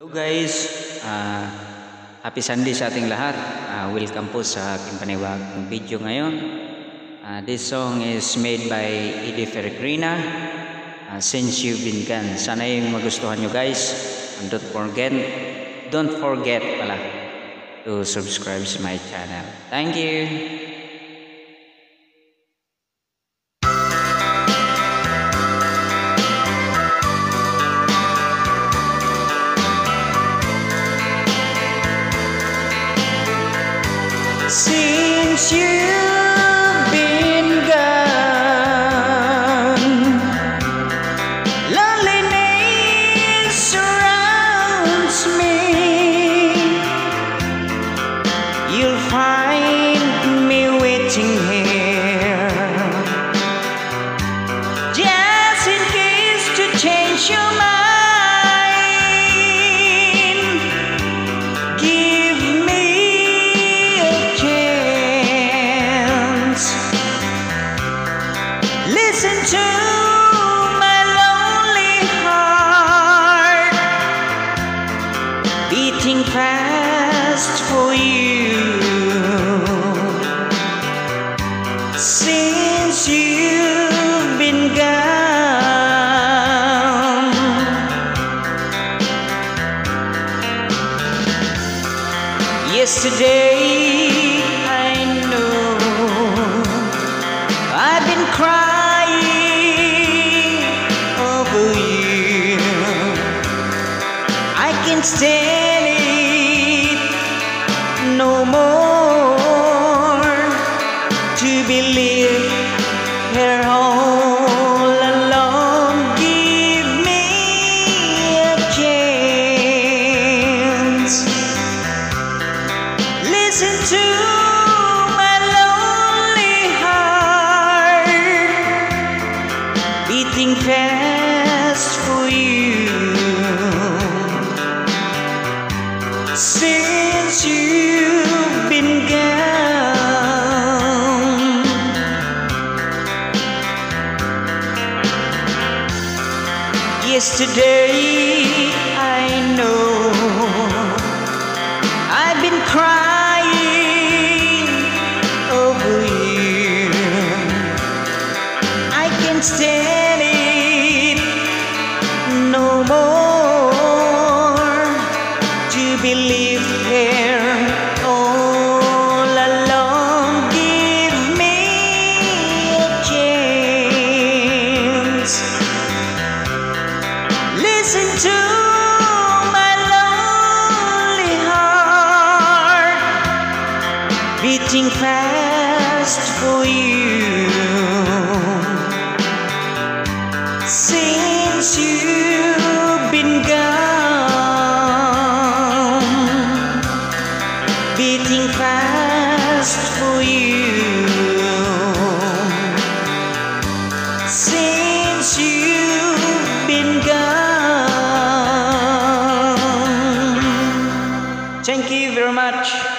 Hello guys, Ah, happy Sunday sa ating lahat. Ah, welcome po sa aking panibagong video ngayon. Ah, this song is made by Eddie Ferregrina, ah, Since You've Been Gone. Sana yung magustuhan nyo guys. And don't forget, don't forget pala to subscribe to my channel. Thank you. Since you've been gone, loneliness surrounds me. You'll find me waiting here, just in case to change your mind. Listen to my lonely heart beating fast for you. Since you've been gone. Yesterday can't stand it no more to believe her all alone. Give me a chance. Listen to my lonely heart beating fast Since you've been gone, yesterday I know. I've been crying over you. I can't stand Listen to my lonely heart beating fast for you. very much.